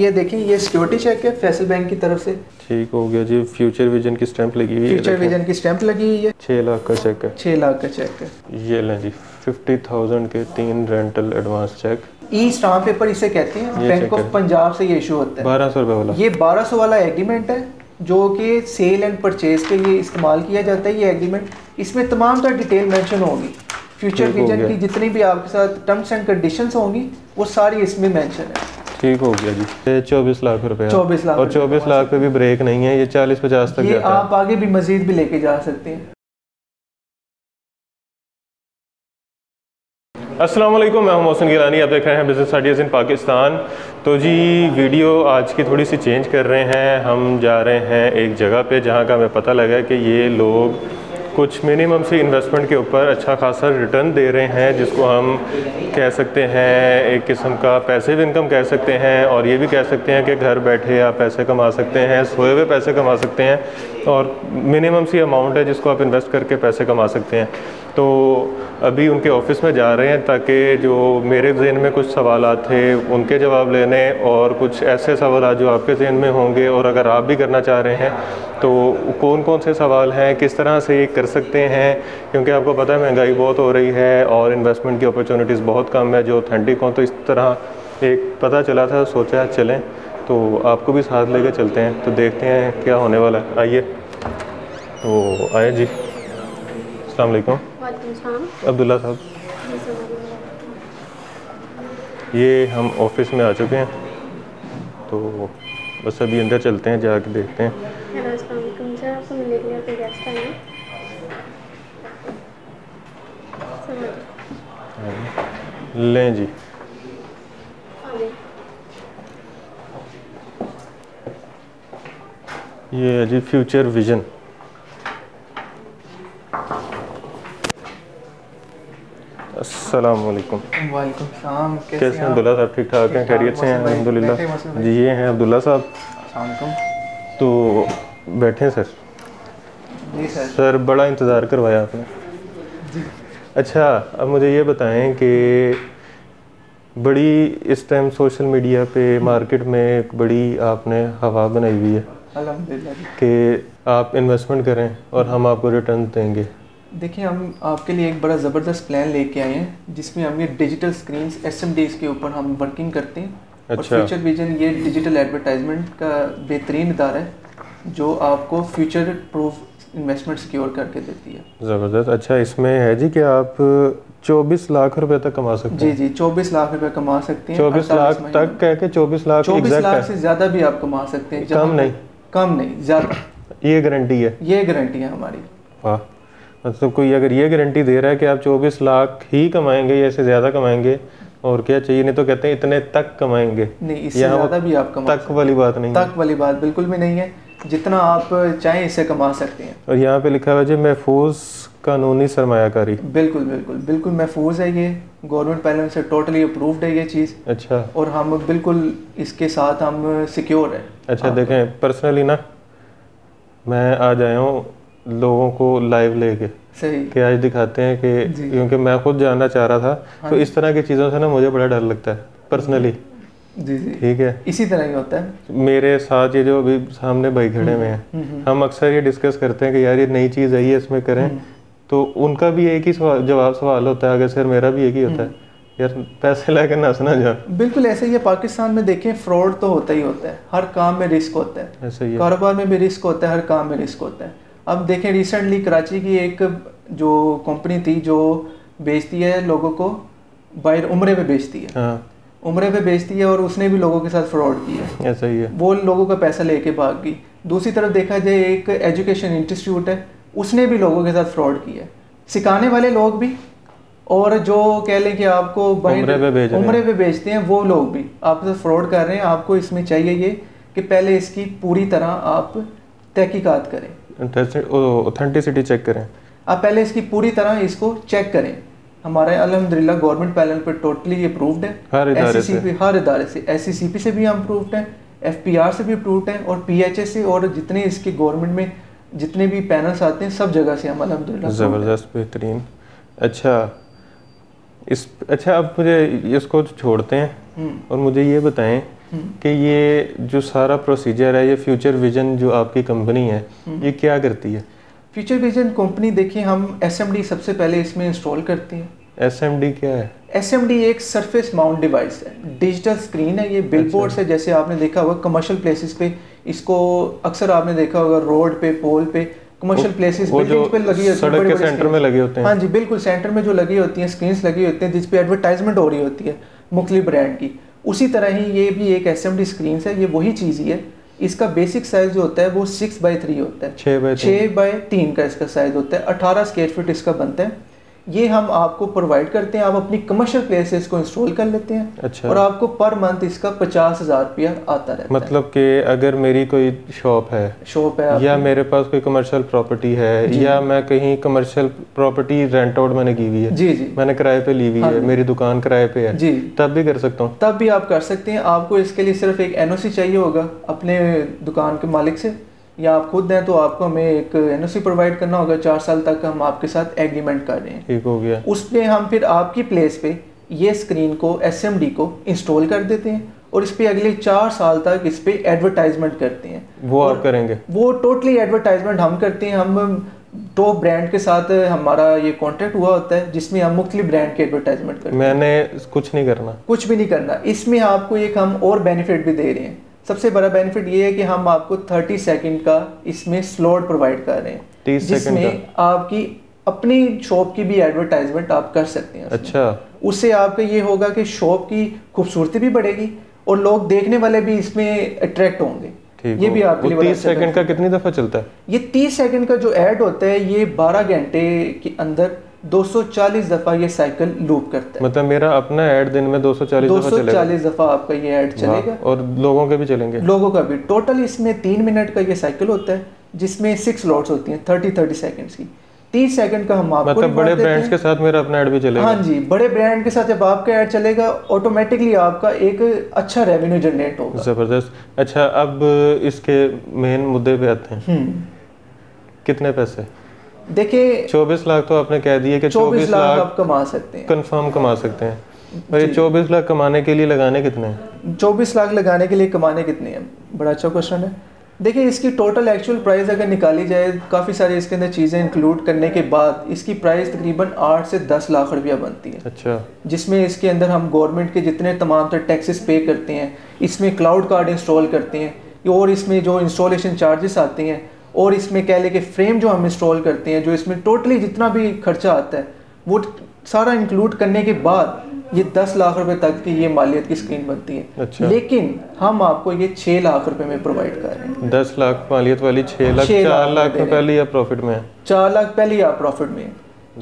ये देखें ये सिक्योरिटी चेक है फैसल बैंक की तरफ़ से। ठीक हो गया जी। फ्यूचर विजन की स्टैंप लगी हुई है फ्यूचर विजन की स्टैंप लगी हुई है। छः लाख का चेक है। छः लाख का चेक है। ये लें जी फिफ्टी थाउज़ेंड के तीन rental advance cheque e stamp paper इसे कहते हैं। बैंक ऑफ़ पंजाब से ये इशू होता है। बारह सौ रुपये वाला। ये 1200 वाला एग्रीमेंट है जो कि सेल एंड परचेज के लिए इस्तेमाल किया जाता है ये एग्रीमेंट इसमें तमाम तर डिटेल मेंशन होगी। फ्यूचर विजन की जितनी भी आपके साथ टर्म्स एंड कंडीशंस होंगी वो सारी इसमें मेंशन है। ठीक हो गया जी। चौबीस लाख रुपए 24 लाख और चौबीस लाख पे भी ब्रेक नहीं है ये चालीस पचास तक ये जाता है। आप आगे भी मजीद भी लेके जा सकते हैं। अस्सलाम वालेकुम मैं हूँ मोहसिन गिलानी। आप देख रहे हैं बिज़नेस आइडियाज़ इन पाकिस्तान तो जी वीडियो आज की थोड़ी सी चेंज कर रहे हैं। हम जा रहे हैं एक जगह पे जहाँ का हमें पता लगा कि ये लोग कुछ मिनिमम से इन्वेस्टमेंट के ऊपर अच्छा खासा रिटर्न दे रहे हैं, जिसको हम कह सकते हैं, एक किस्म का पैसिव इनकम कह सकते हैं, और ये भी कह सकते हैं कि घर बैठे आप पैसे कमा सकते हैं, सोए हुए पैसे कमा सकते हैं, और मिनिमम सी अमाउंट है जिसको आप इन्वेस्ट करके पैसे कमा सकते हैं। तो अभी उनके ऑफ़िस में जा रहे हैं ताकि जो मेरे जहन में कुछ सवाल थे, उनके जवाब लेने और कुछ ऐसे सवाल जो आपके जहन में होंगे और अगर आप भी करना चाह रहे हैं तो कौन कौन से सवाल हैं, किस तरह से ये कर सकते हैं? क्योंकि आपको पता है महँगाई बहुत हो रही है और इन्वेस्टमेंट की अपॉर्चुनिटीज़ बहुत कम है, जो ऑथेंटिक हों तो इस तरह एक पता चला था, सोचा चलें तो आपको भी साथ लेकर चलते हैं तो देखते हैं क्या होने वाला है। आइए। तो आए जी। अस्सलाम वालेकुम वालेकुम अब्दुल्ला साहब। ये हम ऑफ़िस में आ चुके हैं। तो बस अभी अंदर चलते हैं जाके देखते हैं। हैं। लें जी। ये है जी फ्यूचर विजन अस्सलाम वालेकुम वालेकुम सलाम कैसे हैं अब्दुल्ला साहब? ठीक ठाक हैं? खैरियत से हैं? भाई। जी ये हैं अब्दुल्ला साहब। तो बैठे सर? जी सर। सर बड़ा इंतज़ार करवाया आपने। अच्छा अब मुझे ये बताएँ कि बड़ी इस टाइम सोशल मीडिया पे मार्केट में एक बड़ी आपने हवा बनाई हुई है कि आप इन्वेस्टमेंट करें और हम आपको रिटर्न देंगे। देखिए हम आपके लिए एक बड़ा ज़बरदस्त प्लान लेके आए हैं जिसमें हम ये डिजिटल स्क्रीन्स एस एम के ऊपर हम वर्किंग करते हैं। अच्छा। और। फ्यूचर विजन ये डिजिटल एडवर्टाइजमेंट का बेहतरीन इदारा है जो आपको फ्यूचर प्रूफ इन्वेस्टमेंट सिक्योर करके देती है। ज़बरदस्त। अच्छा इसमें है जी कि आप 24 लाख रुपए तक कमा सकते हैं। जी जी चौबीस लाख रुपए कमा सकते हैं। 24 लाख तक कह के 24 लाख चौबीस एग्जैक्ट लाख से ज़्यादा भी आप कमा सकते हैं कम नहीं। कम नहीं ज़्यादा। ये गारंटी है। ये गारंटी है हमारी। वाह। मतलब कोई अगर ये गारंटी दे रहा है कि आप 24 लाख ही कमाएँगे या इससे ज़्यादा कमाएँगे और क्या चाहिए? नहीं तो कहते हैं इतने तक कमाएँगे। नहीं इससे ज़्यादा भी आप कमा तक वाली बात नहीं तक वाली बात बिल्कुल भी नहीं है। जितना आप चाहें इससे कमा सकते हैं। और यहाँ पे लिखा हुआ है जी महफूज कानूनी सरमाकारी बिल्कुल बिल्कुल बिल्कुल महफूज है ये। गवर्नमेंट पैनल से टोटली अप्रूव्ड है ये चीज़। अच्छा। और हम बिल्कुल इसके साथ हम सिक्योर है। अच्छा देखें पर्सनली ना मैं आज आया हूँ लोगों को लाइव लेके। सही। कि आज दिखाते हैं कि क्योंकि मैं खुद जानना चाह रहा था हाँ तो इस तरह की चीज़ों से ना मुझे बड़ा डर लगता है पर्सनली जी जी। ठीक है। इसी तरह ही होता है। मेरे साथ ये जो अभी सामने भाई खड़े हुए हैं हम अक्सर ये डिस्कस करते हैं कि यार ये नई चीज़ आई है इसमें करें। तो उनका भी एक ही सवाल जवाब सवाल होता है अगर सर मेरा भी एक ही होता है। यार पैसे लेकर नसना जा। बिल्कुल ऐसे ही है पाकिस्तान में देखें फ्रॉड तो होता ही होता है। हर काम में रिस्क होता है। कारोबार में भी रिस्क होता है हर काम में रिस्क होता है। अब देखें रिसेंटली कराची की एक जो कंपनी थी जो बेचती है लोगों को बाहर उम्रे पे बेचती है। हाँ। उम्रे पे बेचती है और उसने भी लोगों के साथ फ्रॉड किया है। ऐसा ही है। वो लोगों का पैसा लेके भाग गई। दूसरी तरफ़ देखा जाए एक एजुकेशन इंस्टीट्यूट है उसने भी लोगों के साथ फ्रॉड किया सिखाने वाले लोग भी और जो कह लें कि आपको उम्रे पे भेज उम्रे पे बेचते हैं वो लोग भी। आपके साथ फ्रॉड कर रहे हैं आपको इसमें चाहिए ये कि पहले इसकी पूरी तरह आप तहकीकात करें। ऑथेंटिसिटी चेक करें। आप पहले इसकी पूरी तरह इसको चेक करें। हमारे अल्हम्दुलिल्लाह गवर्नमेंट पैनल पे टोटली अप्रूव्ड है। हर इदारे से। हर इदारे से। एस से भी अप्रूव्ड हैं एफ़ से भी अप्रूव्ड हैं और पी से और जितने इसके गवर्नमेंट में जितने भी पैनल्स आते हैं सब जगह से हम हैं। ज़बरदस्त बेहतरीन। अच्छा इस अच्छा आप मुझे इसको छोड़ते हैं हम्म, और मुझे ये बताएँ कि ये जो सारा प्रोसीजर है ये फ्यूचर विजन जो आपकी कंपनी है ये क्या करती है? फ्यूचर विजन कंपनी देखिए हम एसएमडी सबसे पहले इसमें इंस्टॉल करते हैं। एसएमडी क्या है? एसएमडी एक सरफेस माउंट डिवाइस है। डिजिटल स्क्रीन है ये बिलबोर्ड अच्छा। से जैसे आपने देखा होगा कमर्शियल प्लेसेस पे इसको अक्सर आपने देखा होगा रोड पे पोल पे कमर्शियल प्लेसेस जो पे लगी होती सड़क के सेंटर में। लगे होते हैं। हाँ जी बिल्कुल सेंटर में जो लगी होती हैं स्क्रीन लगी होती हैं जिसपे एडवर्टाइजमेंट हो रही होती है मुख्तलि ब्रांड की। उसी तरह ही ये भी एक एस एम डी स्क्रीन है ये वही चीज़ ही है। इसका बेसिक साइज़ जो होता है वो सिक्स बाई थ्री होता है। छः बाय तीन। छः बाय तीन का इसका साइज़ होता है। अठारह स्क्वायर फीट इसका बनता है। ये हम आपको प्रोवाइड करते हैं आप अपनी कमर्शियल प्लेसेस को इंस्टॉल कर लेते हैं अच्छा। और आपको पर मंथ इसका पचास हज़ार रुपया आता रहता मतलब कि अगर मेरी कोई शॉप है है शॉप है या मेरे पास कोई कमर्शियल प्रॉपर्टी है या मैं कहीं कमर्शियल प्रॉपर्टी रेंट आउट मैंने की हुई है जी जी। मैंने किराए पे ली हुई हाँ है मेरी दुकान किराए पे है जी। तब भी कर सकता हूँ। तब भी आप कर सकते हैं आपको इसके लिए सिर्फ़ एक एनओसी चाहिए होगा अपने दुकान के मालिक से। या आप खुद हैं तो आपको हमें एक एनओसी प्रोवाइड करना होगा चार साल तक हम आपके साथ एग्रीमेंट कर रहे हैं। ठीक हो गया। उसमें हम फिर आपकी प्लेस पे ये स्क्रीन को एसएमडी को इंस्टॉल कर देते हैं और इस पे अगले चार साल तक इस पे एडवर्टाइजमेंट करते हैं। वो आप करेंगे। वो टोटली एडवर्टाइजमेंट हम करते हैं। हम टॉप ब्रांड के साथ हमारा ये कॉन्ट्रैक्ट हुआ होता है जिसमें हम मुख्तलिफ़ ब्रांड के एडवर्टाइजमेंट करते हैं। मैंने कुछ नहीं करना। कुछ भी नहीं करना। इसमें आपको एक हम और बेनिफिट भी दे रहे हैं। सबसे बड़ा बेनिफिट ये है कि हम आपको 30 सेकंड का इसमें स्लॉट प्रोवाइड कर रहे हैं। 30 सेकंड जिसमें आपकी अपनी शॉप की भी एडवर्टाइजमेंट आप कर सकते हैं अच्छा। उससे आपका ये होगा कि शॉप की खूबसूरती भी बढ़ेगी और लोग देखने वाले भी इसमें अट्रैक्ट होंगे। ये। भी आपके लिए तीस अच्छा सेकंड का कितनी दफ़ा चलता है? ये 30 सेकंड का जो ऐड होता है ये 12 घंटे के अंदर 240 दफ़ा ये साइकिल लूप करता है। मतलब मेरा अपना ऐड दिन में 240 240 दफ़ा आपका ये ऐड चलेगा। और लोगों के भी चलेंगे। लोगों का भी। टोटल इसमें तीन मिनट का ये साइकिल होता है जिसमें सिक्स लॉट्स होती हैं थर्टी थर्टी सेकंड्स की। तीस सेकंड का हम आपको मतलब बड़े ब्रांड्स हैं। के साथ मेरा अपना ऐड भी चलेगा। हाँ जी बड़े ब्रांड के साथ जब आपका ऐड चलेगा ऑटोमेटिकली आपका एक अच्छा रेवेन्यू जनरेट होगा। ज़बरदस्त। अच्छा अब इसके मेन मुद्दे पे आते हैं। हम्म। कितने पैसे? देखिए 24 लाख तो आपने कह दिया कि 24 24 लाख आप कमा सकते हैं। कंफर्म कमा सकते हैं। और ये 24 लाख कमाने के लिए लगाने कितने हैं? 24 लाख लगाने के लिए कमाने कितने हैं? बड़ा अच्छा क्वेश्चन है। देखिए इसकी टोटल एक्चुअल प्राइस अगर निकाली जाए काफ़ी सारी इसके अंदर चीज़ें इंक्लूड करने के बाद इसकी प्राइस तकरीबन आठ से दस लाख रुपया बनती है। अच्छा। जिसमें इसके अंदर हम गवर्नमेंट के जितने तमाम तर टैक्सेस पे करते हैं इसमें क्लाउड कार्ड इंस्टॉल करते हैं और इसमें जो इंस्टॉलेशन चार्जेस आते हैं और इसमें कह लें कि फ्रेम जो हम इंस्टॉल करते हैं जो इसमें टोटली जितना भी खर्चा आता है वो सारा इंक्लूड करने के बाद ये दस लाख रुपए तक की ये मालियत की स्क्रीन बनती है। अच्छा। लेकिन हम आपको ये छः लाख रुपए में प्रोवाइड कर रहे हैं। 10 लाख मालियत वाली 6 लाख छह 4 लाख में पहले या प्रॉफिट में? चार लाख पहले या प्रॉफिट में।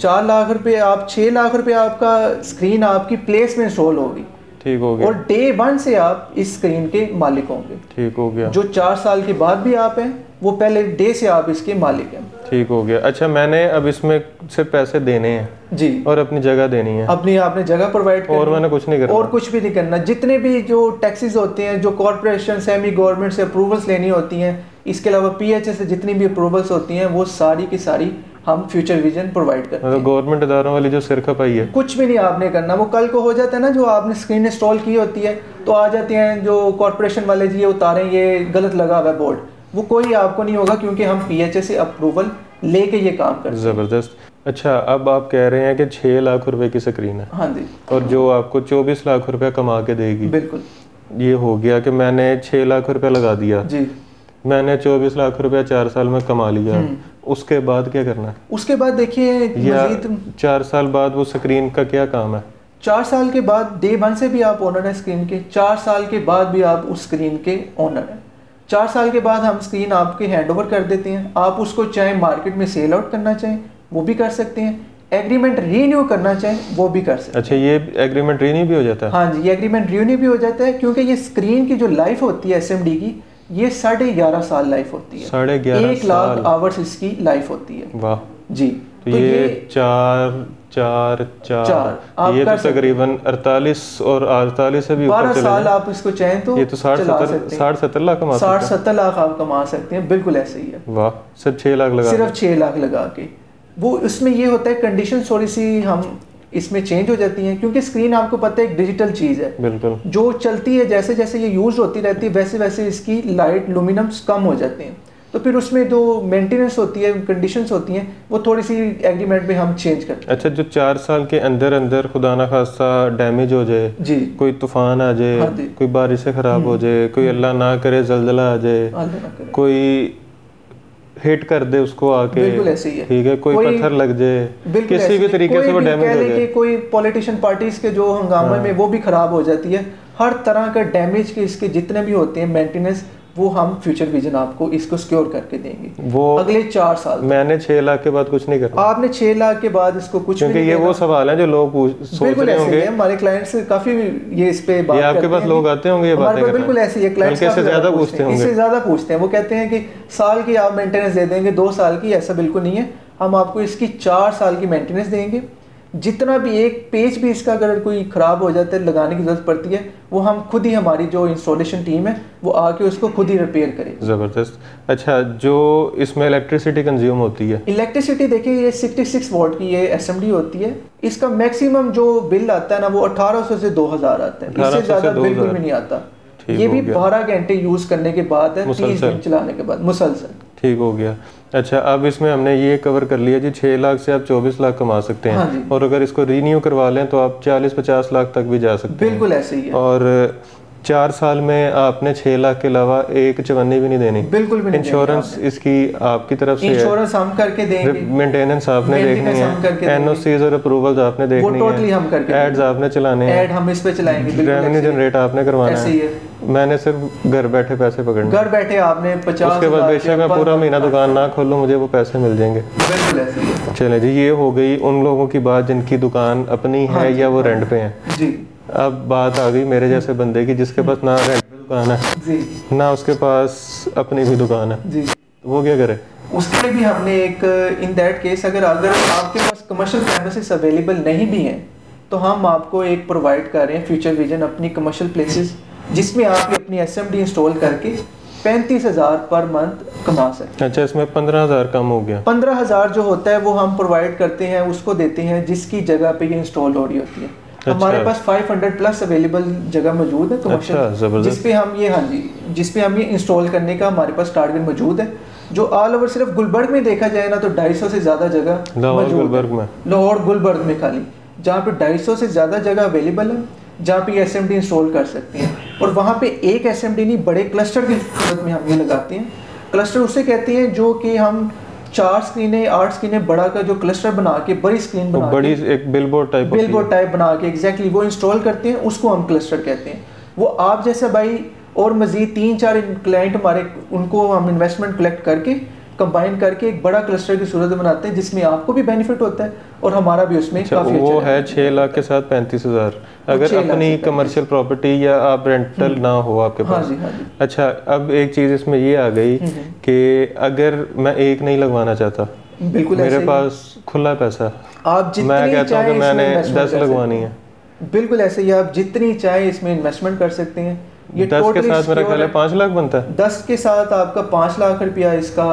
चार लाख रुपए आप छः लाख रुपए आपका स्क्रीन आपकी प्लेस में इंस्टॉल होगी। ठीक हो गया। और डे वन से आप इस स्क्रीन के मालिक होंगे। ठीक हो गया। जो चार साल के बाद भी आप हैं वो पहले डे से आप इसके मालिक हैं। ठीक हो गया। अच्छा मैंने अब इसमें से पैसे देने हैं जी। और अपनी जगह देनी है। अपनी आपने जगह प्रोवाइड और मैंने कुछ नहीं करना। और कुछ भी नहीं करना। जितने भी जो टैक्सेस होते हैं जो कॉरपोरेशन सेमी गवर्नमेंट से अप्रूवल्स लेनी होती हैं इसके अलावा पी पीएचए से जितनी भी अप्रूवल्स होती हैं वो सारी की सारी हम फ्यूचर विजन प्रोवाइड करते हैं। मतलब गवर्नमेंट इदारों वाली जो सिर खपाई है। कुछ भी नहीं आपने करना। वो कल को हो जाता है ना जो आपने स्क्रीन इंस्टॉल की होती है तो आ जाते हैं जो कॉरपोरेशन वाले जी ये उतारें ये गलत लगा हुआ है बोर्ड वो कोई आपको नहीं होगा क्योंकि हम पीएचए से अप्रूवल लेके ये काम करते ज़बरदस्त। अच्छा अब आप कह रहे हैं कि छः लाख रुपए की स्क्रीन है। हाँ जी। और जो आपको चौबीस लाख रुपया कमा के देगी। बिल्कुल। ये हो गया कि मैंने छः लाख रुपया लगा दिया। जी। मैंने चौबीस लाख रुपया चार साल में कमा लिया। हम्म। उसके बाद क्या करना है? उसके बाद देखिए चार साल बाद वो स्क्रीन का क्या काम है? चार साल के बाद डे वन से भी आप ओनर हैं स्क्रीन के। चार साल के बाद भी आप उस स्क्रीन के ओनर हैं। चार साल के बाद हम स्क्रीन आपके हैंड ओवर कर देते हैं। आप उसको चाहे मार्केट में सेल आउट करना चाहें वो भी कर सकते हैं। एग्रीमेंट रीन्यू करना चाहें वो भी कर सकते हैं। अच्छा ये एग्रीमेंट रीन्यू भी हो जाता है? हाँ जी ये एग्रीमेंट रिन्यू भी हो जाता है क्योंकि ये स्क्रीन की जो लाइफ होती है एसएमडी की ये साढ़े ग्यारह साल लाइफ होती है। साढ़े ग्यारह एक लाख आवर्स इसकी लाइफ होती है। वाह। जी तो तो ये, ये चार चार चार, चार, ये तो तकरीबन अड़तालीस और अड़तालीस से भी ऊपर बारह साल आप इसको चाहें तो ये तो साठ सत्तर साठ सत्तर लाख कमा साठ सकते सत्तर लाख आप कमा सकते हैं। बिल्कुल ऐसे ही है। वाह सिर्फ़ छह लाख लगा सिर्फ़ छह लाख लगा के। वो उसमें ये होता है कंडीशन थोड़ी सी हम इसमें चेंज हो जाती हैं क्योंकि स्क्रीन आपको पता है एक डिजिटल चीज़ है। बिल्कुल। जो चलती है जैसे जैसे ये यूज़ होती रहती है वैसे वैसे इसकी लाइट लुमिनम्स कम हो जाते हैं। तो फिर उसमें जो मेंटेनेंस होती है कंडीशंस होती हैं वो थोड़ी सी एग्रीमेंट में हम चेंज करते हैं। अच्छा जो चार साल के अंदर अंदर खुदा ना खास्ता डैमेज हो जाए जी। कोई तूफ़ान आ जाए हाँ कोई बारिश खराब हो जाए कोई अल्लाह ना करे जल्जला आ जाए। कोई हिट कर दे उसको आके बिल्कुल ऐसे ही है। ठीक है कोई, कोई- पत्थर लग जाए किसी भी तरीके से वो डैमेज हो जाए। हाँ। कोई पॉलिटिशियन पार्टीज़ के जो हंगामे में वो भी खराब हो जाती है। हर तरह का डैमेज के इसके जितने भी होते हैं मेंटेनेंस वो हम फ्यूचर विजन आपको इसको सिक्योर करके देंगे। वो अगले चार साल मैंने छह लाख के बाद कुछ नहीं करना आपने छह लाख के बाद इसको कुछ क्योंकि ये वो सवाल हैं जो लोग सोच रहे होंगे। हमारे क्लाइंट से काफ़ी ये इस पे बात ये आपके पास लोग आते होंगे ये बातें बिल्कुल ऐसे बल्कि इससे काफ़ी ज़्यादा पूछते पूछते हैं। इससे ज़्यादा पूछते हैं। वो कहते हैं कि साल की आप मेंटेनेंस दे देंगे दो साल की ऐसा बिल्कुल नहीं है। हम आपको इसकी चार साल की मेंटेनेंस देंगे। जितना भी एक पेज भी इसका अगर कोई ख़राब हो जाता है लगाने की ज़रूरत पड़ती है वो हम खुद ही हमारी जो इंस्टॉलेशन टीम है वो आके उसको खुद ही रिपेयर करे। ज़बरदस्त। अच्छा जो इसमें इलेक्ट्रिसिटी कंज्यूम होती है? इलेक्ट्रिसिटी देखिए ये 66 वोल्ट की ये एसएमडी होती है। इसका मैक्सिमम जो बिल आता है ना वो 1800 से 2000 आता है। इससे ज़्यादा 2000 बिल्कुल भी नहीं आता। ये भी बारह घंटे यूज़ करने के बाद है 30 मुसलसल। दिन चलाने के बाद मुसलसल। ठीक हो गया। अच्छा अब इसमें हमने ये कवर कर लिया जी छः लाख से आप चौबीस लाख कमा सकते हाँ। हैं और अगर इसको रीन्यू करवा लें तो आप चालीस पचास लाख तक भी जा सकते हैं। बिल्कुल ऐसे ही है। और चार साल में आपने छः लाख के अलावा एक चवन्नी भी नहीं देनी। बिल्कुल भी इंश्योरेंस इसकी आपकी तरफ़ से इंश्योरेंस हम करके देंगे। मेंटेनेंस आपने देखनी है। एनओसीज और अप्रूवल्स आपने देखनी है। हम करके एड्स आपने चलाने हैं। ऐड हम इस पे चलाएँगे रेवेन्यू जनरेट आपने करवाना है। मैंने सिर्फ़ घर बैठे पैसे पकड़ने। घर बैठे आपने पचास उसके बाद बेशक मैं पूरा महीना दुकान ना खोलूँ मुझे वो पैसे मिल जाएँगे। चले जी ये हो गई उन लोगों की बात जिनकी दुकान अपनी हाँ है या वो रेंट पे है। जी। अब बात आ गई मेरे जैसे बंदे की जिसके पास ना रेंट पे दुकान है ना उसके पास अपनी भी दुकान है। जी। तो वो क्या करे? उसके लिए भी हमने एक इन दैट केस अगर अगर आपके पास कमर्शियल प्रेमिसेस अवेलेबल नहीं भी हैं तो हम आपको एक प्रोवाइड कर रहे हैं फ्यूचर विजन अपनी कमर्शियल प्लेसेस जिसमें आप अपनी एसएमडी इंस्टॉल करके पैंतीस हज़ार पर मंथ कमा सकते हैं। अच्छा इसमें पंद्रह हज़ार कम हो गया। पंद्रह हज़ार जो होता है वो हम प्रोवाइड करते हैं उसको देते हैं जिसकी जगह पे ये इंस्टॉल हो रही होती है। हमारे पास 500 प्लस अवेलेबल जगह मौजूद है अच्छा, कमर्शियल ज़बरदस्त। जिस पे हम ये हाँ जी जिस पे हम ये इंस्टॉल करने का हमारे पास टारगेट मौजूद है जो ऑल ओवर सिर्फ़ गुलबर्ग में देखा जाए ना तो 250 से ज़्यादा जगह लाहौर गुलबर्ग में। लाहौर गुलबर्ग में खाली जहाँ पे 250 से ज़्यादा जगह अवेलेबल है जहाँ पे एसएमडी इंस्टॉल कर सकते हैं। और वहाँ पे एक एसएमडी नहीं बड़े क्लस्टर की सूरत में हम ये लगाते हैं। क्लस्टर उसे कहते हैं जो कि हम चार स्क्रीनें आठ स्क्रीनें बड़ा का जो क्लस्टर बना के बड़ी स्क्रीन बना बड़ी एक बिलबोर्ड टाइप बिलबोर्ड टाइप बना के एग्जैक्टली वो इंस्टॉल करते हैं उसको हम क्लस्टर कहते हैं। वो आप जैसे भाई और मजीद तीन चार क्लाइंट हमारे उनको हम इन्वेस्टमेंट कलेक्ट करके कंबाइन करके एक बड़ा क्लस्टर की सूरत बनाते हैं जिसमें आपको भी बेनिफिट होता है और हमारा भी उसमें अच्छा काफ़ी वो अच्छा है छः लाख के साथ पैंतीस हज़ार। अगर अपनी कमर्शियल प्रॉपर्टी या आप रेंटल ना हो आपके हाँ पास। जी हाँ जी। अच्छा अब एक चीज़ इसमें ये आ गई कि अगर मैं एक नहीं लगवाना चाहता बिल्कुल मेरे पास खुला पैसा आप मैं कहता हूँ कि मैंने दस लगवानी है। बिल्कुल ऐसे ही आप जितनी चाहे इसमें इन्वेस्टमेंट कर सकते हैं। ये दस के साथ मेरा ख्याल है। पाँच लाख बनता है। दस के साथ आपका पाँच लाख रुपया इसका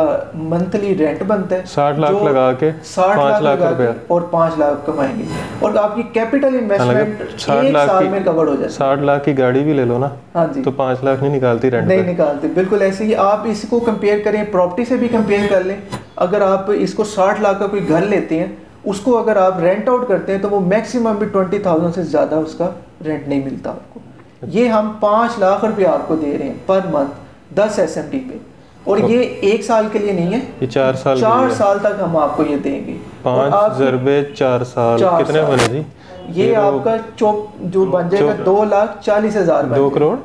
मंथली रेंट बनता है साठ लाख लगा के साठ लाख लाख लगा रुपया। और पाँच लाख कमाएँगे। और आपकी कैपिटल इन्वेस्टमेंट साठ एक लाख साल में कवर हो है। साठ लाख की गाड़ी भी ले लो ना हाँ जी। तो पाँच लाख नहीं निकालती रेंट नहीं निकालते। बिल्कुल ऐसे ही आप इसको कंपेयर करें प्रॉपर्टी से भी कंपेयर कर लें। अगर आप इसको साठ लाख का कोई घर लेते हैं उसको अगर आप रेंट आउट करते हैं तो वो मैक्सिमम भी ट्वेंटी थाउज़ेंड से ज़्यादा उसका रेंट नहीं मिलता आपको। ये हम पाँच लाख रुपया आपको दे रहे हैं पर मंथ दस एस पे। और ये एक साल के लिए नहीं है। ये चार साल चार साल तक हम आपको ये देंगे। और पाँच जरबे चार साल। चार कितने साल। बने जी? ये आपका चौक जो बन जाएगा दो लाख चालीस हज़ार दो करोड़?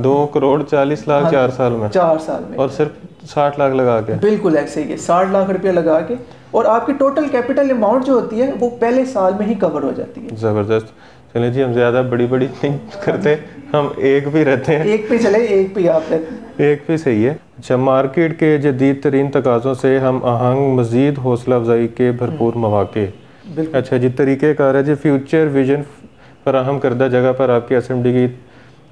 दो करोड़ चालीस लाख चार साल में? चार साल में। और सिर्फ़ साठ लाख लगा के? बिल्कुल ऐसे ही साठ लाख रुपया लगा के। और आपकी टोटल कैपिटल अमाउंट जो होती है वो पहले साल में ही कवर हो जाती है। ज़बरदस्त। चलिए जी हम ज़्यादा बड़ी बड़ी नहीं करते हम एक भी रहते हैं। एक पे चले एक पे आप एक भी सही है। अच्छा मार्केट के जदीद तरीन तकाज़ों से हम आहंग मज़ीद हौसला अफजाई के भरपूर मौाक़े। बिल्कुल। अच्छा जी तरीक़ेकार है जी फ्यूचर विजन फराहम करदा जगह पर आपकी असम्बली की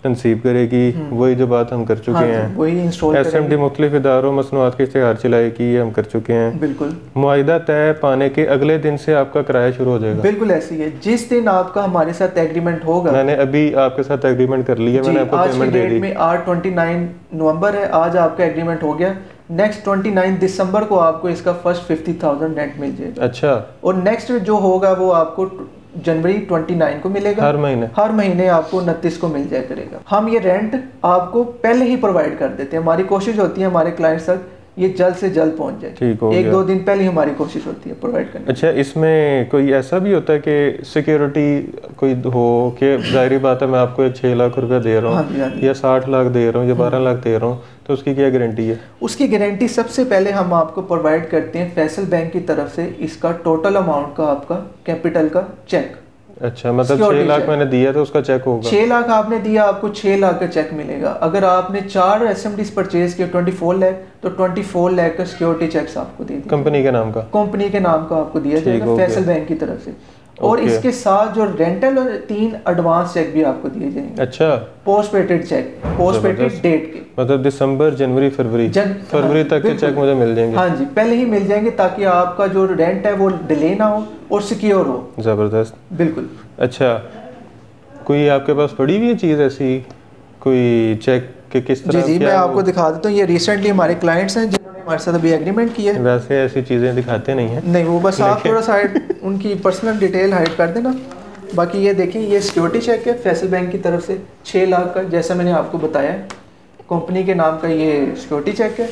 तनसीब करेगी वही जो बात हम कर चुके हाँ हैं। एस एम डी मुख्तलिफ़ इदारों मसनूआत के इश्तहार चलाएगी ये हम कर चुके हैं। बिल्कुल। मुआदा तय पाने के अगले दिन से आपका किराया शुरू हो जाएगा। बिल्कुल ऐसी है जिस दिन आपका हमारे साथ एग्रीमेंट होगा। मैंने अभी आपके साथ एग्रीमेंट कर लिया मैंने आपको पेमेंट दे दी। आज 29 नवंबर है आज आपका एग्रीमेंट हो गया। नेक्स्ट 29 दिसंबर को आपको इसका फ़र्स्ट 50000 नेट मिल जाएगा। अच्छा। और नेक्स्ट जो होगा वो आपको जनवरी 29 को मिलेगा। हर महीने। हर महीने आपको उनतीस को मिल जाए करेगा। हम ये रेंट आपको पहले ही प्रोवाइड कर देते हैं। हमारी कोशिश होती है हमारे क्लाइंट्स तक ये जल्द से जल्द पहुँच जाए। ठीक हो एक दो दिन पहले हमारी कोशिश होती है प्रोवाइड करने अच्छा इसमें कोई ऐसा भी होता है कि सिक्योरिटी कोई हो कि ज़ाहिर बात है मैं आपको छः लाख रुपया दे रहा हाँ हाँ हूँ या साठ लाख दे रहा हूँ या बारह लाख दे रहा हूँ तो उसकी क्या गारंटी है? उसकी गारंटी सबसे पहले हम आपको प्रोवाइड करते हैं फैसल बैंक की तरफ़ से इसका टोटल अमाउंट का आपका कैपिटल का चेक अच्छा मतलब छह लाख मैंने दिया तो उसका चेक होगा। छह लाख आपने दिया आपको छह लाख का चेक मिलेगा। अगर आपने चार एस एम डीज परचेज किया ट्वेंटी फोर लैख तो ट्वेंटी फोर लैख का सिक्योरिटी चेक्स आपको दे दिया कंपनी के नाम का? कंपनी के नाम का आपको दिया जाएगा फैसल बैंक की तरफ़ से। और। इसके साथ जो रेंटल और तीन एडवांस चेक भी आपको दिए जाएँगे। अच्छा। Post dated cheque post dated date के। मतलब दिसंबर जनवरी फरवरी। जन- फरवरी तक के चेक मुझे मिल जाएँगे। हाँ जी पहले ही मिल जाएँगे ताकि आपका जो रेंट है वो डिले ना हो और सिक्योर हो। ज़बरदस्त। बिल्कुल। अच्छा कोई आपके पास पड़ी हुई चीज़ ऐसी? कोई चेक के किस तरह जी जी मैं आपको दिखा देता हूँ ये रिसेंटली हमारे क्लाइंट्स हैं हमारे साथ अभी एग्रीमेंट किया है। वैसे ऐसी चीज़ें दिखाते नहीं हैं। नहीं वो बस आप थोड़ा सा उनकी पर्सनल डिटेल हाइड कर देना। बाकी ये देखिए ये सिक्योरिटी चेक है फैसल बैंक की तरफ़ से छः लाख का जैसा मैंने आपको बताया कंपनी के नाम का ये सिक्योरिटी चेक है।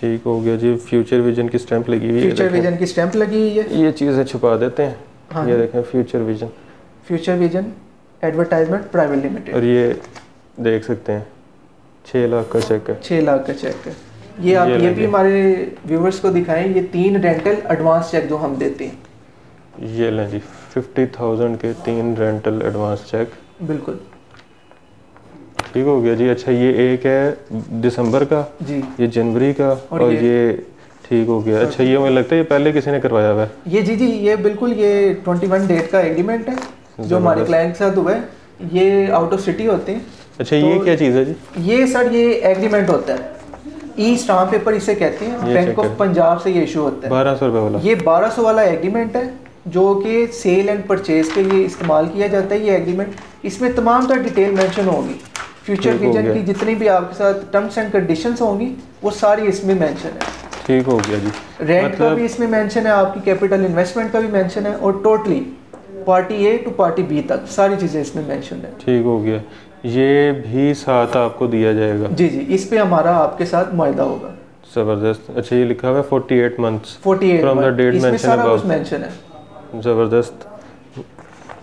ठीक हो गया जी। फ्यूचर विजन की स्टैंप लगी हुई है? फ्यूचर विजन की स्टैंप लगी हुई है? ये चीज़ें छुपा देते हैं। हाँ। ये देखें Future Vision Future Vision advertisement private limited और ये देख सकते हैं छः लाख का चेक है। छः लाख का चेक है। ये आप ये ये, भी हमारे व्यूवर्स को दिखाएँ ये तीन रेंटल एडवांस चेक जो हम देते हैं। ये लें जी फिफ्टी थाउज़ेंड के तीन रेंटल एडवांस चेक बिल्कुल। ठीक हो गया जी। अच्छा ये एक है दिसंबर का जी। ये जनवरी का और और, ये- ठीक हो गया। अच्छा ये मुझे लगता है ये पहले किसी ने करवाया हुआ है। ये जी जी ये बिल्कुल ये 21 डेट का एग्रीमेंट है जो हमारे क्लाइंट के साथ हुआ है। ये आउट ऑफ़ सिटी होते हैं। अच्छा तो ये क्या चीज़ है जी? ये सर ये एग्रीमेंट होता है। ई स्टाम्प पेपर इसे कहते हैं बैंक ऑफ़ पंजाब से ये इशू होता है। बारह सौ वाला। ये 1200 वाला एग्रीमेंट है जो कि सेल एंड परचेज के लिए इस्तेमाल किया जाता है ये एग्रीमेंट इसमें तमाम तर डिटेल मेंशन होगी। फ्यूचर विजन की जितनी भी आपके साथ टर्म्स एंड कंडीशंस होंगी वो सारी इसमें मेंशन है। ठीक हो गया जी। रेंट मतलब... का भी इसमें मेंशन है आपकी कैपिटल इन्वेस्टमेंट का भी मेंशन है और totally party A to party B तक सारी चीज़ें इसमें मेंशन है। ठीक हो गया। ये भी साथ आपको दिया जाएगा। जी जी इस पे हमारा आपके साथ मुआदा होगा। ज़बरदस्त। अच्छा ये लिखा हुआ है forty eight months 48 From the month, date इसमें सारा कुछ मेंशन है। ज़बरदस्त।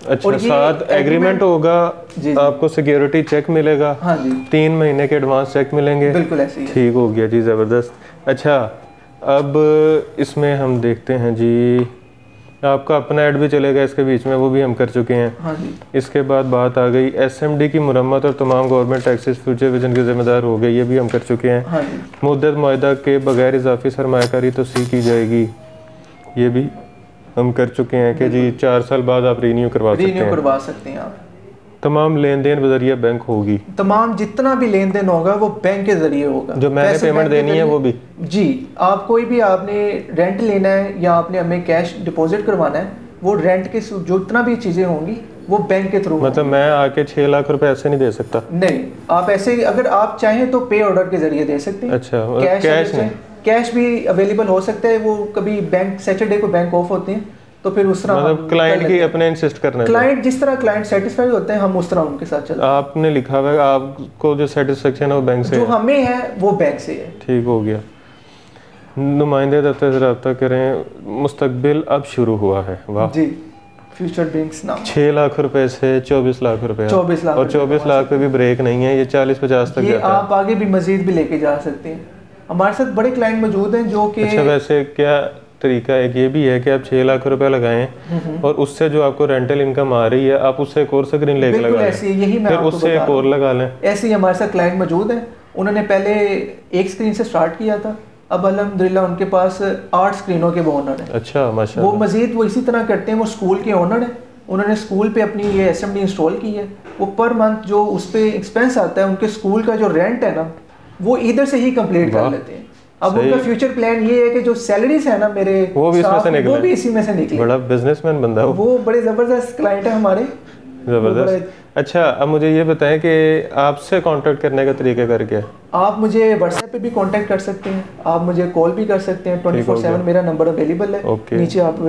अच्छा साथ एग्रीमेंट होगा। जी, जी। आपको सिक्योरिटी चेक मिलेगा। हाँ जी। तीन महीने के एडवांस चेक मिलेंगे। बिल्कुल ऐसे ही। ठीक हो गया जी ज़बरदस्त। अच्छा अब इसमें हम देखते हैं जी। आपका अपना ऐड भी चलेगा इसके बीच में वो भी हम कर चुके हैं। हाँ जी। इसके बाद बात आ गई एसएमडी की मुरम्मत और तमाम गवर्नमेंट टैक्सेस फ्यूचर विजन के जिम्मेदार हो गए ये भी हम कर चुके हैं। हाँ जी। मुद्दत माहा के बगैर इजाफी सरमाकारी तो सी की जाएगी। ये भी हम कर चुके हैं कि जी चार साल बाद आप रीन्यू करवा सकते रीन्यू हैं। करवा सकते हैं आप। तमाम लेन देन बजरिया बैंक होगी। तमाम जितना भी लेन देन होगा वो बैंक के ज़रिए होगा। जो मैंने पेमेंट देनी है वो भी। जी आप कोई भी आपने रेंट लेना है या आपने हमें कैश डिपॉजिट करवाना है वो रेंट के जो जितना भी चीज़ें होंगी वो बैंक के थ्रू मतलब मैं आके छः लाख रुपए ऐसे नहीं दे सकता। नहीं आप ऐसे अगर आप चाहें तो पे ऑर्डर के ज़रिए दे सकते हैं। अच्छा कैश कैश नहीं। कैश भी अवेलेबल हो सकता है वो कभी बैंक सैटरडे को बैंक ऑफ़ होते हैं। तो फिर उस तरह मतलब क्लाइंट की अपने इंसिस्ट करना है क्लाइंट जिस तरह क्लाइंट सेटिस्फाइड होते हैं हम उस तरह उनके साथ चलते आपने लिखा हुआ है आपको जो सेटिस्फेक्शन है वो बैंक से जो है। हमें है वो बैंक से है। ठीक हो गया। नुमाइंदे दफ्तर से रब्ता करें मुस्तकबिल अब शुरू हुआ है। वाह। जी। फ्यूचर ड्रिंक्स नाउ छः लाख रुपए से चौबीस लाख रुपए। 24 लाख और चौबीस लाख पे भी ब्रेक नहीं है ये चालीस पचास तक ये जाता है। आप आगे भी मजीद भी लेके जा सकते हैं। हमारे साथ बड़े क्लाइंट मौजूद हैं जो कि अच्छा वैसे क्या तरीका एक ये भी है कि आप छः लाख रुपए लगाएँ और उससे जो आपको रेंटल इनकम आ रही है आप उससे एक और स्क्रीन लेके बिल्कुल लगा यही मैं फिर उससे एक और लगा लें। ऐसे ही हमारे साथ क्लाइंट मौजूद हैं। उन्होंने पहले एक स्क्रीन से स्टार्ट किया था। अब अल्हम्दुलिल्लाह उनके पास आठ स्क्रीनों के वो ओनर हैं। अच्छा माशा वो मजीद वो इसी तरह करते हैं वो स्कूल के ओनर हैं। उन्होंने स्कूल पे अपनी ये एस इंस्टॉल की है। वो पर मंथ जो उस पर एक्सपेंस आता है उनके स्कूल का जो रेंट है ना वो इधर से ही कंप्लीट कर लेते हैं। अब उनका फ्यूचर प्लान ये है कि जो सैलरीज है ना मेरे वो भी इसमें से निकले वो भी इसी में से निकले। बड़ा बिजनेसमैन बंदा है वो। वो बड़े ज़बरदस्त क्लाइंट है हमारे। ज़बरदस्त। अच्छा अब मुझे ये बताएँ कि आपसे कांटेक्ट करने का तरीका कर क्या? आप मुझे व्हाट्सएप पे भी कांटेक्ट कर सकते हैं। आप मुझे कॉल भी कर सकते हैं। ट्वेंटी फोर सेवन मेरा नंबर अवेलेबल है। ओके। नीचे आप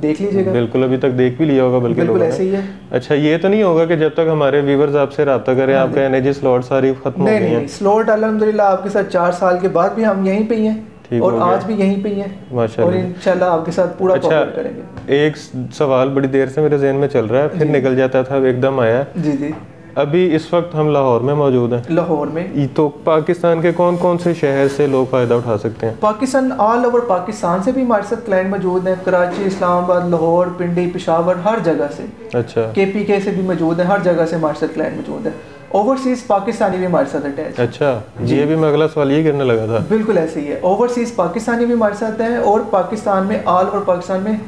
देख लीजिएगा। बिल्कुल अभी तक देख भी लिया होगा बल्कि बिल्कुल ऐसे ही है। अच्छा ये तो नहीं होगा कि जब तक हमारे व्यूवर्स आपसे रब्ता करें आपका एनर्जी स्लॉट सारी खत्म हो नहीं गई है। स्लॉट अलहमदिल्ला आपके साथ चार साल के बाद भी हम यहीं पे ही हैं। ठीक और आज भी यहीं पे ही हैं और इंशाल्लाह आपके साथ पूरा अच्छा करेंगे। एक सवाल बड़ी देर से मेरे जहन में चल रहा है फिर निकल जाता था एकदम आया। जी जी। अभी इस वक्त हम लाहौर में मौजूद हैं। लाहौर में। तो पाकिस्तान के कौन कौन से शहर से लोग फ़ायदा उठा सकते हैं? पाकिस्तान ऑल ओवर पाकिस्तान से भी हमारे साथ क्लाइंट मौजूद हैं। कराची इस्लामाबाद लाहौर पिंडी पिशावर हर जगह से। अच्छा। के पी के से भी मौजूद है हर जगह से हमारे साथ क्लाइंट मौजूद है। ओवरसीज पाकिस्तानी भी हमारे साथ अटैच अच्छा ये भी मैं अगला सवाल ये करने लगा था। बिल्कुल ऐसे ही है। ओवरसीज पाकिस्तानी भी हमारे साथ हैं और पाकिस्तान में ऑल ओवर पाकिस्तान में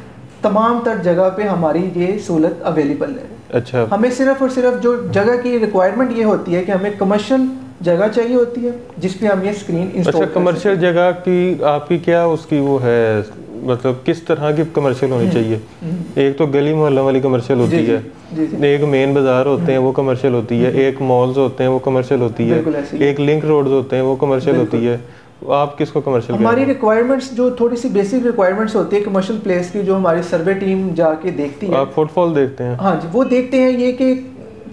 तमाम तर जगह पे हमारी ये सहूलत अवेलेबल है। अच्छा। हमें सिर्फ़ और सिर्फ़ जो जगह की रिक्वायरमेंट ये होती है कि हमें कमर्शियल जगह चाहिए होती है जिस पे हम ये स्क्रीन इंस्टॉल अच्छा कमर्शियल जगह की आपकी क्या उसकी वो है मतलब किस तरह की कमर्शियल होनी चाहिए? एक तो गली मोहल्ला वाली कमर्शियल होती जी, है। एक मेन बाज़ार होते हैं वो कमर्शियल होती है। एक मॉल्स होते हैं वो कमर्शियल होती ही। है। एक लिंक रोड्स होते हैं वो कमर्शियल होती है। आप किसको कमर्शियल हमारी रिक्वायरमेंट्स जो थोड़ी सी बेसिक रिक्वायरमेंट्स होती है कमर्शियल प्लेस की जो हमारी सर्वे टीम जाके देखती है। आप फुटफॉल देखते हैं। हाँ जी वो देखते हैं ये कि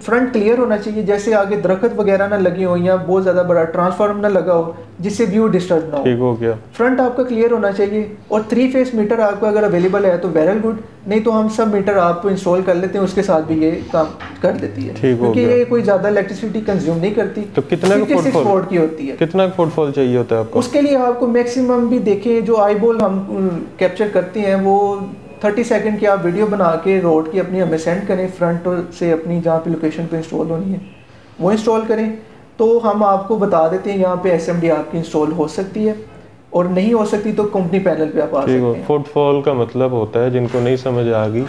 फ्रंट क्लियर होना चाहिए जैसे आगे दरख्त वगैरह ना लगी हो या बहुत ज़्यादा बड़ा ट्रांसफार्म ना लगा हो जिससे व्यू डिस्टर्ब ना हो। ठीक हो गया। फ्रंट आपका क्लियर होना चाहिए और थ्री फेस मीटर आपका अगर अवेलेबल है तो वेरी गुड नहीं तो हम सब मीटर आप इंस्टॉल कर लेते हैं उसके साथ भी ये काम कर देती है। ठीक क्योंकि। ये कोई ज़्यादा इलेक्ट्रिसिटी कंज्यूम नहीं करती। तो कितना का 56 फुटफॉल वोल्ट की होती है। कितना फुटफॉल चाहिए होता है आपको? उसके लिए आपको मैक्सिमम भी देखें जो आई बॉल हम कैप्चर करते हैं वो 30 सेकंड की आप वीडियो बना के रोड की अपनी हमें सेंड करें फ्रंट से अपनी जहाँ पे लोकेशन पे इंस्टॉल होनी है वो इंस्टॉल करें। तो हम आपको बता देते हैं यहाँ पे एसएमडी आपकी इंस्टॉल हो सकती है और नहीं हो सकती तो कंपनी पैनल पे आप आ सकते हैं। फुटफॉल का मतलब होता है जिनको नहीं समझ आ गई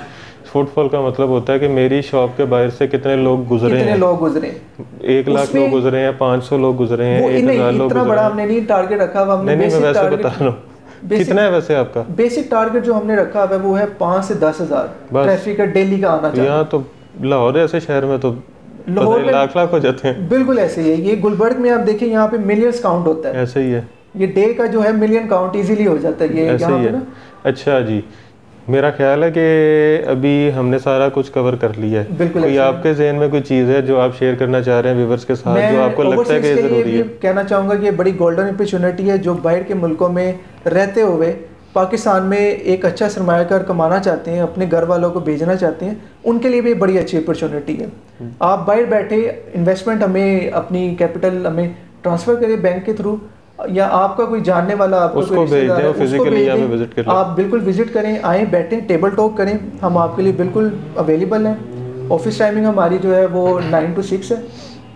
फुटफॉल का मतलब होता है कि मेरी शॉप के बाहर से कितने लोग गुजरे कितने हैं। लोग गुजरे एक लाख लोग गुजरे हैं पाँच सौ लोग गुजरे हैं एक हज़ार लोग इतना बड़ा हमने नहीं टारगेट रखा हुआ हमने नहीं नहीं मैं वैसे बता रहा हूँ। कितना है वैसे आपका? बेसिक टारगेट जो हमने रखा हुआ है वो है पाँच से दस हज़ार। ट्रैफ़िक का डेली का आना यहाँ तो लाहौर ऐसे शहर में तो लाहौर में- लाख लाख हो जाते हैं। बिल्कुल ऐसे ही है। ये गुलबर्ग में आप देखिए यहाँ पे मिलियंस काउंट होता है। ऐसे ही है। ये डे का जो है मिलियन काउंट इजीली हो जाता है। ये ऐसे यहाँ ही पे है। ना अच्छा जी। मेरा ख्याल है कि अभी हमने सारा कुछ कवर कर लिया है। बिल्कुल कोई आपके जहन में कोई चीज़ है जो आप शेयर करना चाह रहे हैं व्यूवर्स के साथ जो आपको लगता है कि ज़रूरी है? कहना चाहूँगा कि ये बड़ी गोल्डन अपॉर्चुनिटी है जो बाहर के मुल्कों में रहते हुए पाकिस्तान में एक अच्छा सरमायाकार कमाना चाहते हैं अपने घर वालों को भेजना चाहते हैं उनके लिए भी बड़ी अच्छी अपॉर्चुनिटी है। हम्म। आप बाहर बैठे इन्वेस्टमेंट हमें अपनी कैपिटल हमें ट्रांसफ़र करें बैंक के थ्रू या आपका कोई जानने वाला आपको उसको भेज दें, फिजिकली या विज़िट यहाँ पे दें। कर आप बिल्कुल विज़िट करें आए बैठें टेबल टॉक करें। हम आपके लिए बिल्कुल अवेलेबल हैं। ऑफ़िस टाइमिंग हमारी जो है वो नाइन टू सिक्स है।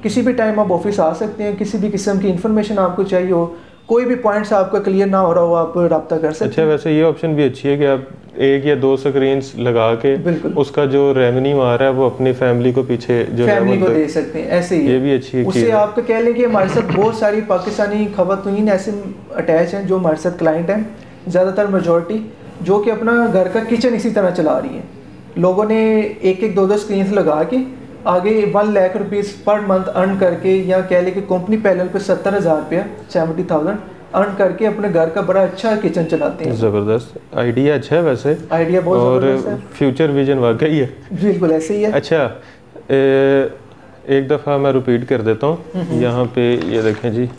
किसी भी टाइम आप ऑफ़िस आ सकते हैं किसी भी किस्म की इन्फॉर्मेशन आपको चाहिए हो कोई भी पॉइंट्स आपका क्लियर ना हो रहा हो आप रब्ता कर सकते अच्छा वैसे ये ऑप्शन भी अच्छी है कि आप एक या दो स्क्रीन लगा के उसका जो रेवेन्यू आ रहा है वो अपनी फैमिली को पीछे जो फैमिली को दे- सकते हैं ऐसे ही ये भी अच्छी एक उससे है। आपका कह लें कि हमारे साथ बहुत सारी पाकिस्तानी खवतुन ऐसे अटैच हैं जो हमारे साथ क्लाइंट हैं ज़्यादातर मेजोरिटी जो कि अपना घर का किचन इसी तरह चला रही है। लोगों ने एक एक दो दो स्क्रीन लगा के आगे one lakh rupees per month earn करके या कह लें कि कंपनी पैनल पे सत्तर हज़ार रुपया सेवेंटी थाउज़ेंड अर्न करके अपने घर का बड़ा अच्छा किचन चलाते हैं। ज़बरदस्त। आइडिया अच्छा है वैसे। आइडिया बहुत और फ्यूचर विजन वाकई है। बिल्कुल ऐसे ही है। अच्छा ए, एक दफ़ा मैं रिपीट कर देता हूँ। यहाँ पे ये देखें जी।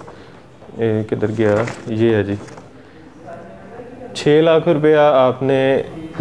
किधर गया? ये है जी। छः लाख रुपया आपने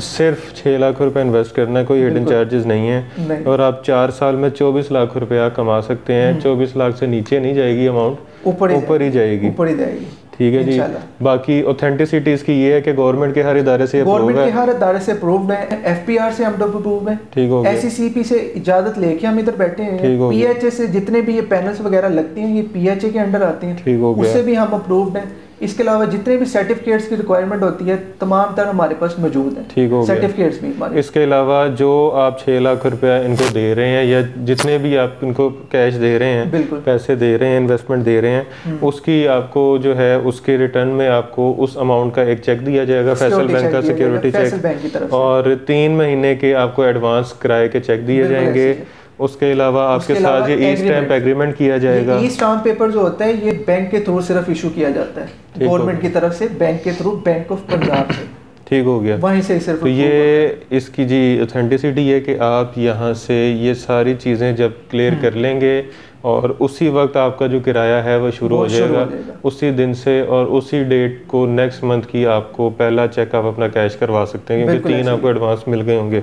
सिर्फ़ छः लाख रुपया इन्वेस्ट करना है कोई हिडन चार्जेस नहीं है। नहीं। और आप चार साल में चौबीस लाख रुपया कमा सकते हैं। चौबीस लाख से नीचे नहीं जाएगी अमाउंट ऊपर ऊपर ही जाएगी। ऊपर ही जाएगी। ठीक है जी। बाकी ऑथेंटिसिटी इसकी ये है कि गवर्नमेंट के हर इदारे से अप्रूव गवर्नमेंट के हर इदारे से अप्रूव है एफपीआर से हम अप्रूव है। ठीक हो गया। एससीसीपी से इजाज़त लेके हम इधर बैठे हैं। पीएचए से जितने भी ये पैनल्स वगैरह लगते हैं ये पीएचए के अंडर आते हैं। ठीक हो गया। उससे भी हम अप्रूव हैं। इसके अलावा जितने भी सर्टिफिकेट्स की रिक्वायरमेंट होती है तमाम तर हमारे पास मौजूद है। ठीक हो सर्टिफिकेट्स भी हमारे इसके अलावा जो आप छः लाख रुपया इनको दे रहे हैं या जितने भी आप इनको कैश दे रहे हैं बिल्कुल। पैसे दे रहे हैं इन्वेस्टमेंट दे रहे हैं उसकी आपको जो है उसके रिटर्न में आपको उस अमाउंट का एक चेक दिया जाएगा फैसल बैंक का सिक्योरिटी चेक और तीन महीने के आपको एडवांस किराए के चेक दिए जाएँगे। उसके अलावा आपके साथ ये ई स्टैम्प एग्रीमेंट किया जाएगा। ई स्टाम्प पेपर जो होता है ये बैंक के थ्रू सिर्फ़ इशू किया जाता है। गवर्नमेंट की तरफ़ से बैंक के थ्रू बैंक ऑफ़ पंजाब से। ठीक हो गया। वहीं से सिर्फ़ तो ये इसकी जी ऑथेंटिसिटी है कि आप यहाँ से ये सारी चीज़ें जब क्लियर हम्म। कर लेंगे और उसी वक्त आपका जो किराया है वो शुरू हो जाएगा। उसी दिन से और उसी डेट को नेक्स्ट मंथ की आपको पहला चेक आप अपना कैश करवा सकते हैं क्योंकि तीन आपको एडवांस मिल गए होंगे।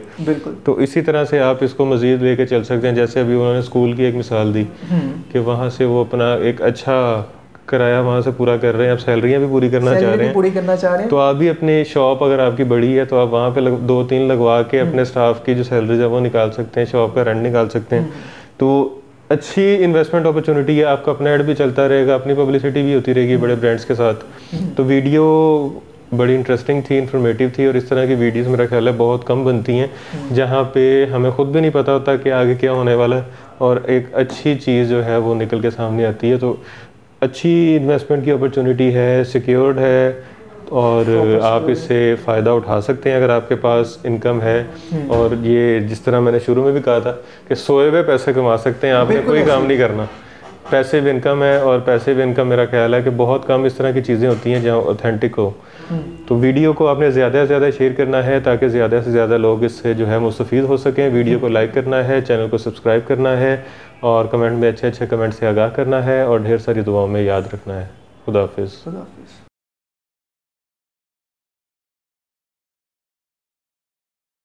तो इसी तरह से आप इसको मज़ीद लेके चल सकते हैं। जैसे अभी उन्होंने स्कूल की एक मिसाल दी हम्म। कि वहाँ से वो अपना एक अच्छा किराया वहाँ से पूरा कर रहे हैं। आप सैलरियाँ भी पूरी करना चाह रहे हैं। पूरी करना चाह रहे हैं। तो आप भी अपनी शॉप अगर आपकी बड़ी है तो आप वहाँ पे लग, दो तीन लगवा के अपने स्टाफ की जो सैलरीज है वो निकाल सकते हैं शॉप का रेंट निकाल सकते हैं। तो अच्छी इन्वेस्टमेंट अपॉर्चुनिटी है, आपका अपना एड भी चलता रहेगा, अपनी पब्लिसिटी भी होती रहेगी बड़े ब्रांड्स के साथ। तो वीडियो बड़ी इंटरेस्टिंग थी इन्फॉर्मेटिव थी और इस तरह की वीडियोस मेरा ख्याल है बहुत कम बनती हैं, जहाँ पे हमें खुद भी नहीं पता होता कि आगे क्या होने वाला है और एक अच्छी चीज़ जो है वो निकल के सामने आती है। तो अच्छी इन्वेस्टमेंट की अपॉर्चुनिटी है सिक्योर्ड है और आप इससे फ़ायदा उठा सकते हैं अगर आपके पास इनकम है। और ये जिस तरह मैंने शुरू में भी कहा था कि सोए हुए पैसे कमा सकते हैं आपने कोई काम नहीं करना। पैसे भी इनकम है और पैसे भी इनकम मेरा ख्याल है कि बहुत कम इस तरह की चीज़ें होती हैं जहाँ ऑथेंटिक हो। तो वीडियो को आपने ज़्यादा से ज़्यादा शेयर करना है ताकि ज़्यादा से ज़्यादा लोग इससे जो है मुस्तफ़ हो सकें। वीडियो को लाइक करना है चैनल को सब्सक्राइब करना है और कमेंट में अच्छे अच्छे कमेंट से आगाह करना है और ढेर सारी दुआओं में याद रखना है। खुदाफिज हाफिज़। खुदा हाफिज़।